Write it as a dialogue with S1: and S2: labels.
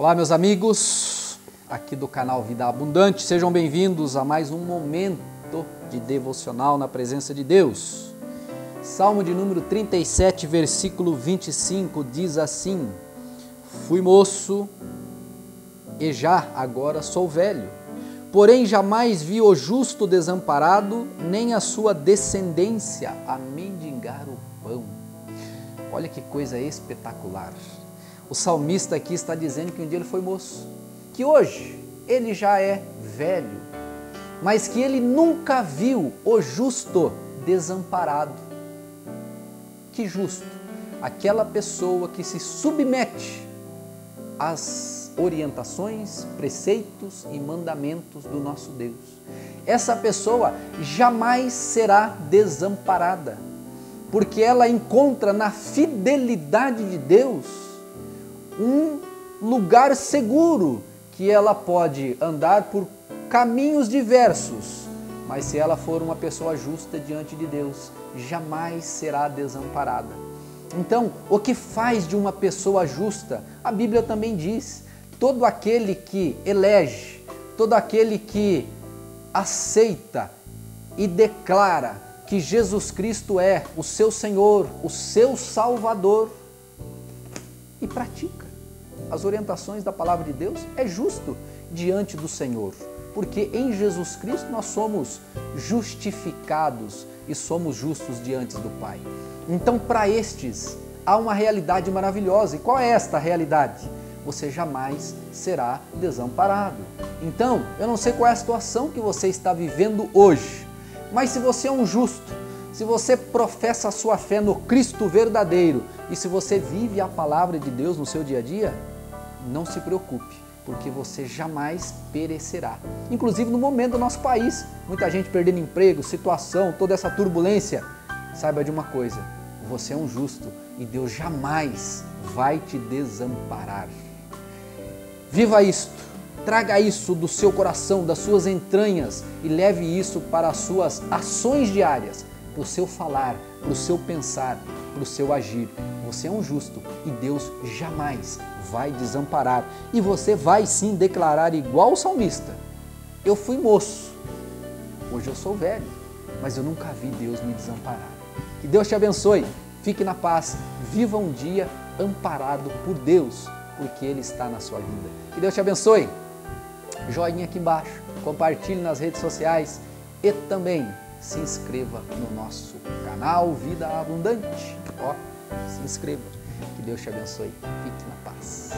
S1: Olá, meus amigos, aqui do canal Vida Abundante, sejam bem-vindos a mais um momento de devocional na presença de Deus. Salmo de número 37, versículo 25 diz assim: Fui moço e já agora sou velho, porém jamais vi o justo desamparado, nem a sua descendência a mendigar o pão. Olha que coisa espetacular. O salmista aqui está dizendo que um dia ele foi moço, que hoje ele já é velho, mas que ele nunca viu o justo desamparado. Que justo? Aquela pessoa que se submete às orientações, preceitos e mandamentos do nosso Deus. Essa pessoa jamais será desamparada, porque ela encontra na fidelidade de Deus um lugar seguro que ela pode andar por caminhos diversos, mas se ela for uma pessoa justa diante de Deus, jamais será desamparada. Então, o que faz de uma pessoa justa? A Bíblia também diz: todo aquele que elege, todo aquele que aceita e declara que Jesus Cristo é o seu Senhor, o seu Salvador e pratica as orientações da palavra de Deus, é justo diante do Senhor, porque em Jesus Cristo nós somos justificados e somos justos diante do Pai. Então, para estes, há uma realidade maravilhosa. E qual é esta realidade? Você jamais será desamparado. Então, eu não sei qual é a situação que você está vivendo hoje, mas se você é um justo, se você professa a sua fé no Cristo verdadeiro e se você vive a palavra de Deus no seu dia a dia, não se preocupe, porque você jamais perecerá. Inclusive no momento do nosso país, muita gente perdendo emprego, situação, toda essa turbulência. Saiba de uma coisa: você é um justo e Deus jamais vai te desamparar. Viva isto, traga isso do seu coração, das suas entranhas e leve isso para as suas ações diárias, para o seu falar, para o seu pensar, para o seu agir. Você é um justo e Deus jamais vai desamparar. E você vai sim declarar igual o salmista: Eu fui moço, hoje eu sou velho, mas eu nunca vi Deus me desamparar. Que Deus te abençoe, fique na paz, viva um dia amparado por Deus, porque Ele está na sua vida. Que Deus te abençoe. Joinha aqui embaixo, compartilhe nas redes sociais e também se inscreva no nosso canal Vida Abundante. Ó, se inscreva. Que Deus te abençoe. Fique na paz.